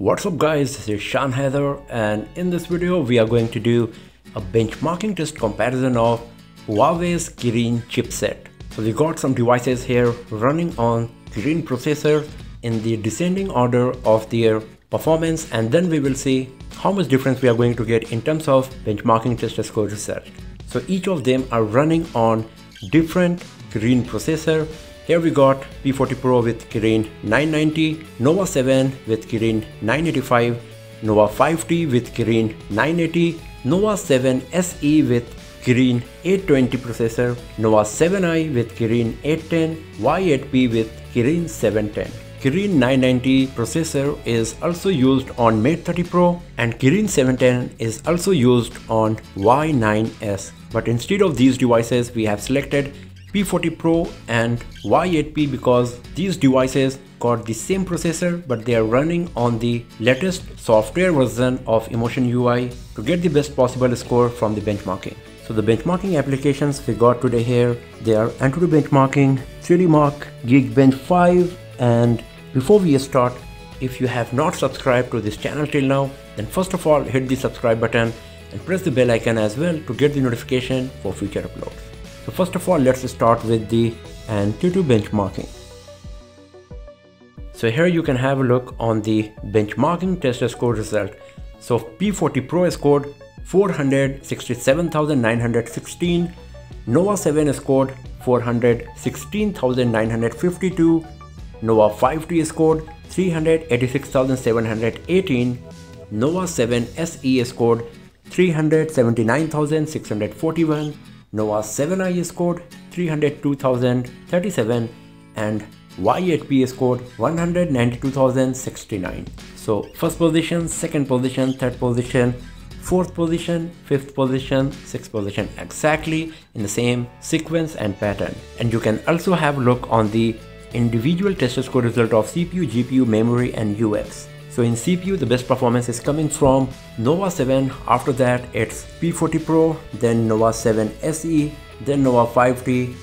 What's up guys, this is Shaan Haider and in this video we are going to do a benchmarking test comparison of Huawei's Kirin chipset. So we got some devices here running on Kirin processor in the descending order of their performance and then we will see how much difference we are going to get in terms of benchmarking test score result. So each of them are running on different Kirin processor here we got P40 Pro with Kirin 990, Nova 7 with Kirin 985, Nova 5T with Kirin 980, Nova 7 SE with Kirin 820 processor, Nova 7i with Kirin 810, Y8P with Kirin 710. Kirin 990 processor is also used on Mate 30 Pro and Kirin 710 is also used on Y9s. But instead of these devices, we have selected P40 Pro and Y8P because these devices got the same processor but they are running on the latest software version of Emotion UI to get the best possible score from the benchmarking. So the benchmarking applications we got today here, they are Antutu benchmarking, 3D Mark, Geekbench 5 and before we start, if you have not subscribed to this channel till now, then first of all hit the subscribe button and press the bell icon as well to get the notification for future uploads. So first of all, let's start with the Antutu benchmarking. So here you can have a look on the benchmarking test score result. So P40 Pro scored 467,916, Nova 7 scored 416,952, Nova 5T scored 386,718, Nova 7 SE scored 379,641, Nova 7i scored 302,037 and Y8P scored 192,069. So first position, second position, third position, fourth position, fifth position, sixth position exactly in the same sequence and pattern. And you can also have a look on the individual test score result of CPU, GPU, memory and UX. So in CPU, the best performance is coming from Nova 7. After that, it's P40 Pro, then Nova 7 SE, then Nova 5T,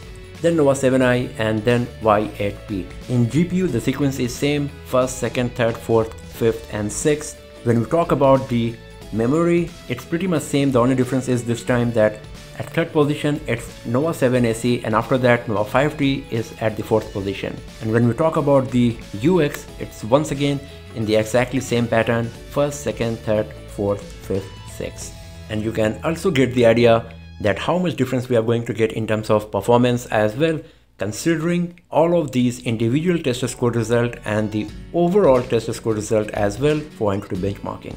then Nova 7i, and then Y8P. In GPU, the sequence is same, first, second, third, fourth, fifth, and sixth. When we talk about the memory, it's pretty much same. The only difference is this time that at third position, it's Nova 7 SE and after that Nova 5T is at the fourth position. And when we talk about the UX, it's once again in the exactly same pattern first, second, third, fourth, fifth, sixth. And you can also get the idea that how much difference we are going to get in terms of performance as well considering all of these individual test score result and the overall test score result as well for Antutu benchmarking.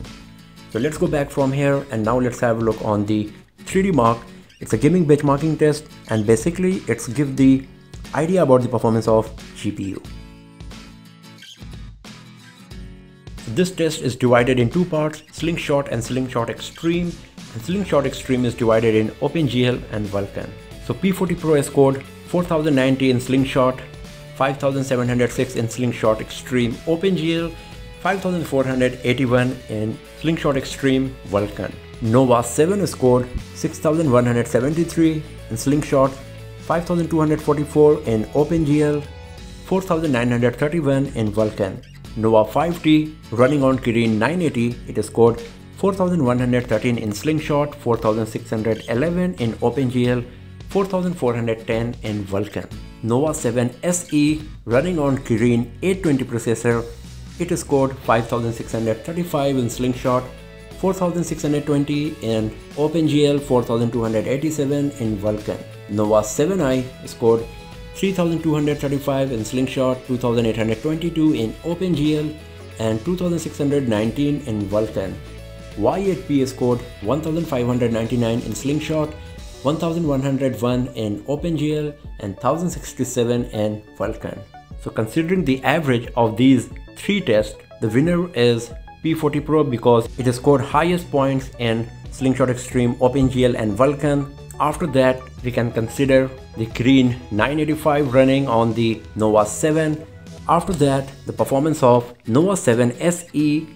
So let's go back from here and now let's have a look on the 3D Mark. It's a gaming benchmarking test and basically it's give the idea about the performance of GPU. This test is divided in two parts, Slingshot and Slingshot Extreme. And Slingshot Extreme is divided in OpenGL and Vulkan. So P40 Pro scored 4090 in Slingshot, 5706 in Slingshot Extreme OpenGL, 5481 in Slingshot Extreme Vulkan. Nova 7 scored 6173 in Slingshot, 5244 in OpenGL, 4931 in Vulkan. Nova 5T running on Kirin 980, it scored 4113 in Slingshot, 4611 in OpenGL, 4410 in Vulkan. Nova 7 SE running on Kirin 820 processor, it scored 5635 in Slingshot, 4620 in OpenGL, 4287 in Vulkan. Nova 7i scored 3235 in Slingshot, 2822 in OpenGL, and 2619 in Vulkan. Y8P scored 1599 in Slingshot, 1101 in OpenGL, and 1067 in Vulkan. So considering the average of these three tests, the winner is P40 Pro because it has scored highest points in Slingshot Extreme, OpenGL and Vulkan after that, we can consider the Kirin 985 running on the Nova 7. After that, the performance of Nova 7 SE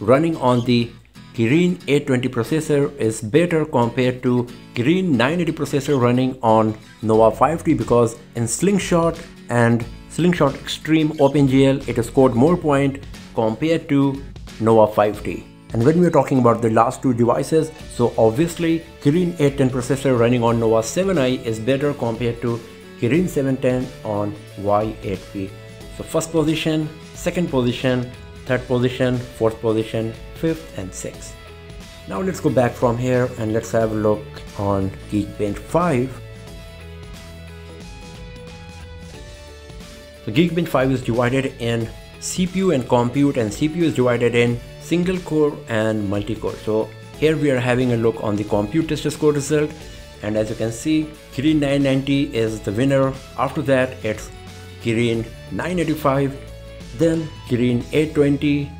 running on the Kirin 820 processor is better compared to Kirin 980 processor running on Nova 5T because in Slingshot and Slingshot Extreme OpenGL it scored more point compared to Nova 5T. And when we are talking about the last two devices, so obviously Kirin 810 processor running on Nova 7i is better compared to Kirin 710 on Y8P. So first position, second position, third position, fourth position, fifth and sixth. Now let's go back from here and let's have a look on Geekbench 5. So Geekbench 5 is divided in CPU and compute and CPU is divided in single core and multi-core. So here we are having a look on the compute test score result and as you can see Kirin 990 is the winner. After that it's Kirin 985, then Kirin 820,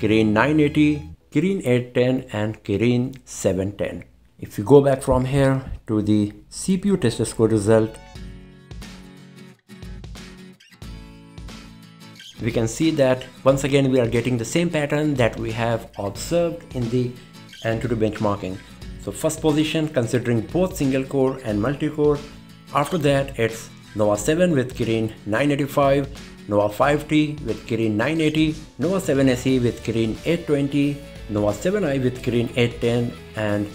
Kirin 980, Kirin 810 and Kirin 710. If you go back from here to the CPU test score result, we can see that once again we are getting the same pattern that we have observed in the Antutu benchmarking. So first position considering both single core and multi-core. After that it's Nova 7 with Kirin 985, Nova 5T with Kirin 980, Nova 7 SE with Kirin 820, Nova 7i with Kirin 810 and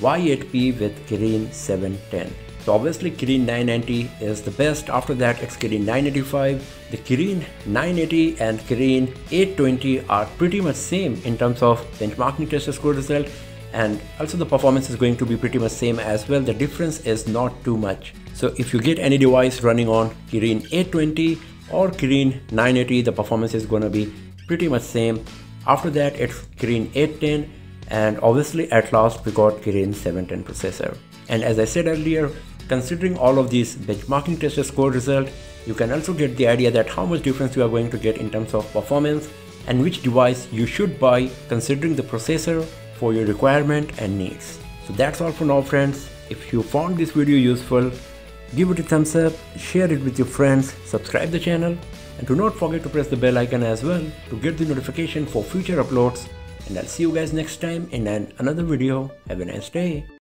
Y8P with Kirin 710. So obviously Kirin 990 is the best. After that it's Kirin 985. The Kirin 980 and Kirin 820 are pretty much same in terms of benchmarking test score result and also the performance is going to be pretty much same as well. The difference is not too much. So if you get any device running on Kirin 820 or Kirin 980 the performance is going to be pretty much same. After that it's Kirin 810 and obviously at last we got Kirin 710 processor. And as I said earlier, Considering all of these benchmarking tester score result, you can also get the idea that how much difference you are going to get in terms of performance and which device you should buy considering the processor for your requirement and needs. So that's all for now friends. If you found this video useful, give it a thumbs up, share it with your friends, subscribe the channel and do not forget to press the bell icon as well to get the notification for future uploads and I'll see you guys next time in an another video. Have a nice day.